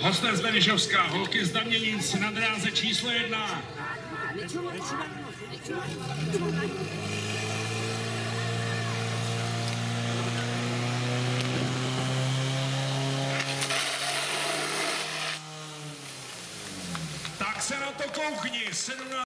Hosté z Benešovská, holky z Daměnic na dráze číslo jedna. Tak se na to koukni, 17.